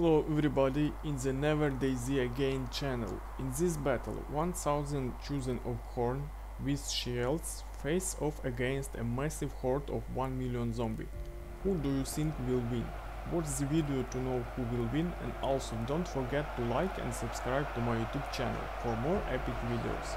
Hello everybody in the Never Daisy Again channel. In this battle, 1000 chosen of Khorne with shields face off against a massive horde of 1 million zombie. Who do you think will win? Watch the video to know who will win and also don't forget to like and subscribe to my YouTube channel for more epic videos.